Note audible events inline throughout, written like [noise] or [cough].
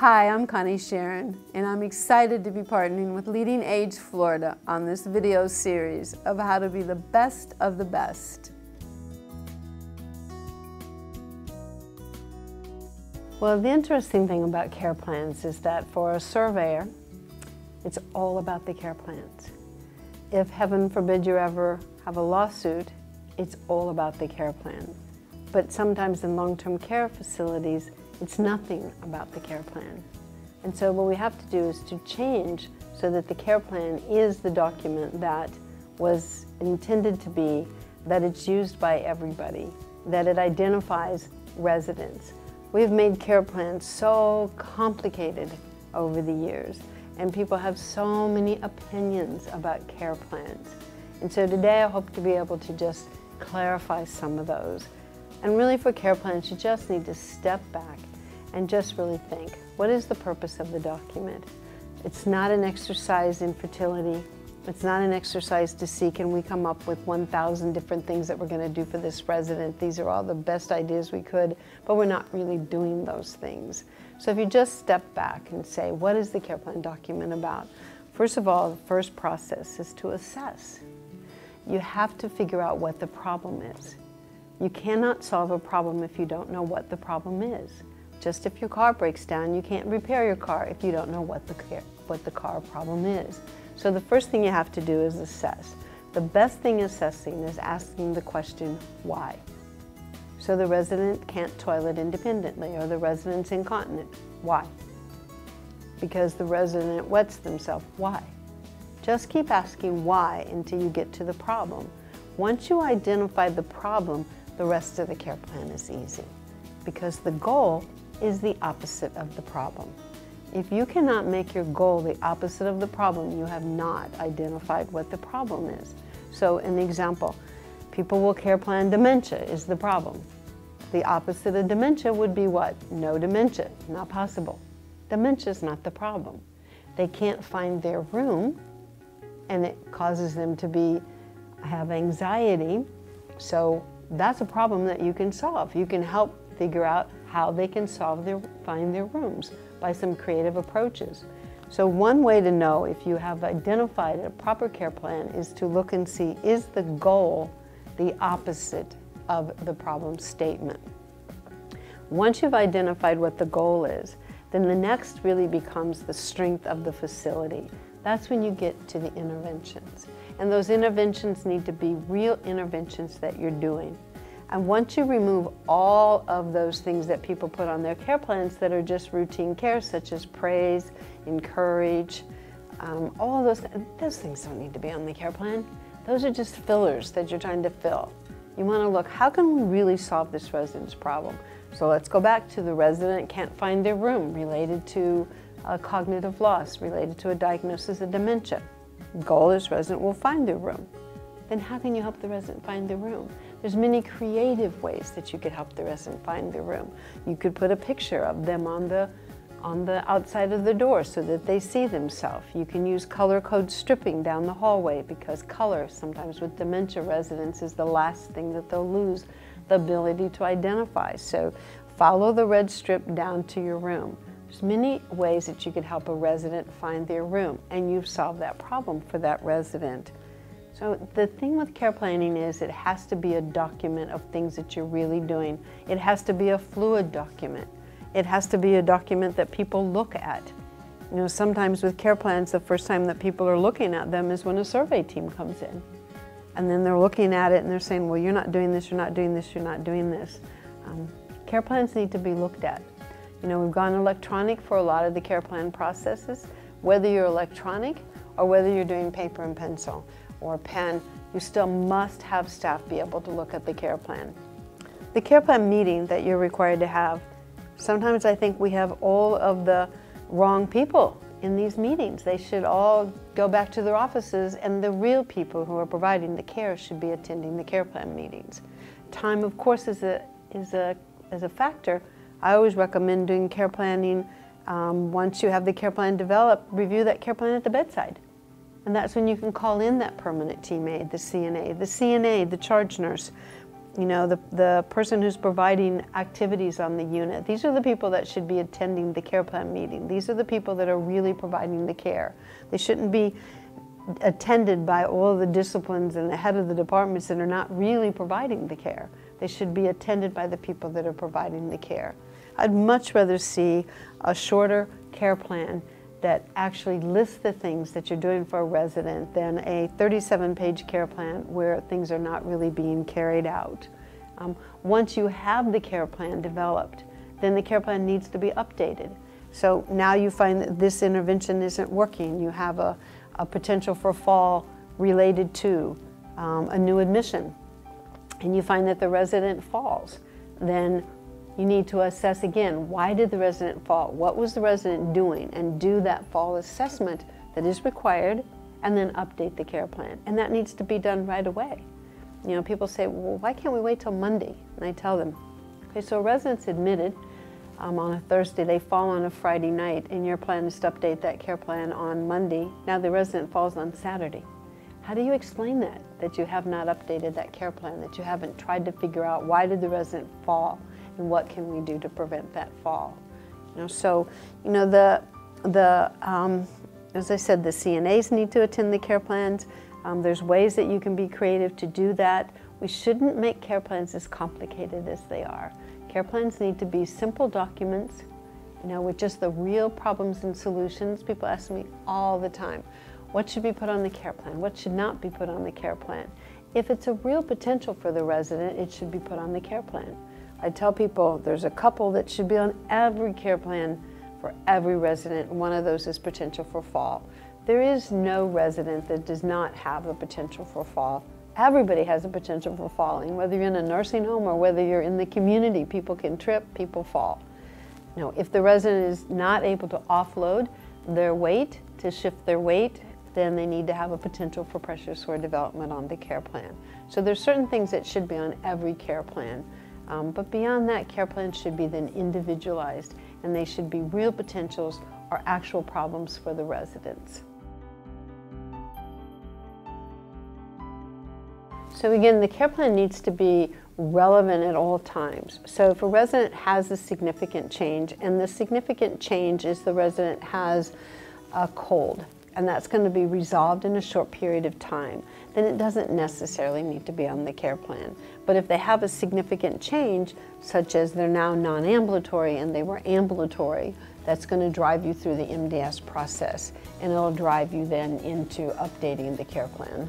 Hi, I'm Connie Cheren, and I'm excited to be partnering with LeadingAge Florida on this video series of how to be the best of the best. Well, the interesting thing about care plans is that for a surveyor, it's all about the care plans. If heaven forbid you ever have a lawsuit, it's all about the care plan. But sometimes in long-term care facilities, it's nothing about the care plan. And so what we have to do is to change so that the care plan is the document that was intended to be, that it's used by everybody, that it identifies residents. We've made care plans so complicated over the years, and people have so many opinions about care plans. And so today I hope to be able to just clarify some of those. And really for care plans, you just need to step back and just really think, what is the purpose of the document? It's not an exercise in fertility. It's not an exercise to see can we come up with 1,000 different things that we're going to do for this resident. These are all the best ideas we could, but we're not really doing those things. So if you just step back and say, what is the care plan document about? First of all, the first process is to assess. You have to figure out what the problem is. You cannot solve a problem if you don't know what the problem is. Just if your car breaks down, you can't repair your car if you don't know what the, what the car problem is. So the first thing you have to do is assess. The best thing assessing is asking the question, why? So the resident can't toilet independently or the resident's incontinent. Why? Because the resident wets themselves. Why? Just keep asking why until you get to the problem. Once you identify the problem, the rest of the care plan is easy because the goal is the opposite of the problem. If you cannot make your goal the opposite of the problem, you have not identified what the problem is. So an example, people will care plan dementia is the problem. The opposite of dementia would be what? No dementia, not possible. Dementia is not the problem. They can't find their room and it causes them to be have anxiety. So that's a problem that you can solve. You can help figure out how they can solve their, find their rooms by some creative approaches. So one way to know if you have identified a proper care plan is to look and see, is the goal the opposite of the problem statement? Once you've identified what the goal is, then the next really becomes the strength of the facility. That's when you get to the interventions. And those interventions need to be real interventions that you're doing. And once you remove all of those things that people put on their care plans that are just routine care, such as praise, encourage, um, all those, those things don't need to be on the care plan. Those are just fillers that you're trying to fill. You want to look, how can we really solve this resident's problem? So let's go back to the resident can't find their room related to a cognitive loss, related to a diagnosis of dementia. Goal is resident will find their room. Then how can you help the resident find their room? There's many creative ways that you could help the resident find their room. You could put a picture of them on the on the outside of the door so that they see themselves. You can use color code stripping down the hallway because color, sometimes with dementia residents, is the last thing that they'll lose the ability to identify. So follow the red strip down to your room. There's many ways that you could help a resident find their room and you've solved that problem for that resident. So the thing with care planning is it has to be a document of things that you're really doing. It has to be a fluid document. It has to be a document that people look at. You know, sometimes with care plans, the first time that people are looking at them is when a survey team comes in. And then they're looking at it and they're saying, well, you're not doing this, you're not doing this, you're not doing this. Um, care plans need to be looked at. You know, we've gone electronic for a lot of the care plan processes. Whether you're electronic or whether you're doing paper and pencil or pen, you still must have staff be able to look at the care plan. The care plan meeting that you're required to have, sometimes I think we have all of the wrong people in these meetings. They should all go back to their offices and the real people who are providing the care should be attending the care plan meetings. Time, of course, is a, is a, is a factor. I always recommend doing care planning um, once you have the care plan developed, review that care plan at the bedside. And that's when you can call in that permanent team aide, the CNA, the CNA, the charge nurse, you know, the, the person who's providing activities on the unit. These are the people that should be attending the care plan meeting. These are the people that are really providing the care. They shouldn't be attended by all the disciplines and the head of the departments that are not really providing the care. They should be attended by the people that are providing the care. I'd much rather see a shorter care plan that actually lists the things that you're doing for a resident than a 37 page care plan where things are not really being carried out. Um, once you have the care plan developed, then the care plan needs to be updated. So now you find that this intervention isn't working. You have a, a potential for fall related to um, a new admission, and you find that the resident falls. Then you need to assess again why did the resident fall? What was the resident doing? And do that fall assessment that is required and then update the care plan. And that needs to be done right away. You know, people say, well, why can't we wait till Monday? And I tell them, okay, so a residents admitted um, on a Thursday, they fall on a Friday night, and your plan is to update that care plan on Monday. Now the resident falls on Saturday. How do you explain that, that you have not updated that care plan, that you haven't tried to figure out why did the resident fall? And what can we do to prevent that fall. You know, so, you know, the, the um, as I said, the CNAs need to attend the care plans. Um, there's ways that you can be creative to do that. We shouldn't make care plans as complicated as they are. Care plans need to be simple documents, you know, with just the real problems and solutions. People ask me all the time, what should be put on the care plan? What should not be put on the care plan? If it's a real potential for the resident, it should be put on the care plan. I tell people there's a couple that should be on every care plan for every resident. One of those is potential for fall. There is no resident that does not have a potential for fall. Everybody has a potential for falling, whether you're in a nursing home or whether you're in the community. People can trip, people fall. Now, if the resident is not able to offload their weight, to shift their weight, then they need to have a potential for pressure sore development on the care plan. So there's certain things that should be on every care plan. Um, but beyond that, care plans should be then individualized and they should be real potentials or actual problems for the residents. So again, the care plan needs to be relevant at all times. So if a resident has a significant change, and the significant change is the resident has a cold, and that's going to be resolved in a short period of time, then it doesn't necessarily need to be on the care plan. But if they have a significant change, such as they're now non-ambulatory and they were ambulatory, that's going to drive you through the MDS process and it'll drive you then into updating the care plan.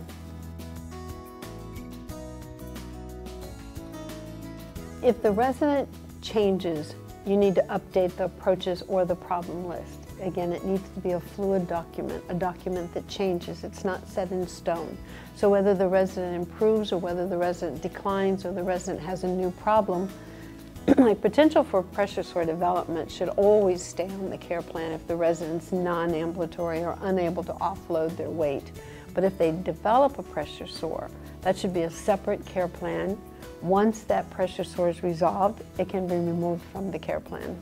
If the resident changes, you need to update the approaches or the problem list. Again, it needs to be a fluid document, a document that changes. It's not set in stone. So whether the resident improves or whether the resident declines or the resident has a new problem, [clears throat] like potential for pressure sore development should always stay on the care plan if the resident's non-ambulatory or unable to offload their weight. But if they develop a pressure sore, that should be a separate care plan. Once that pressure sore is resolved, it can be removed from the care plan.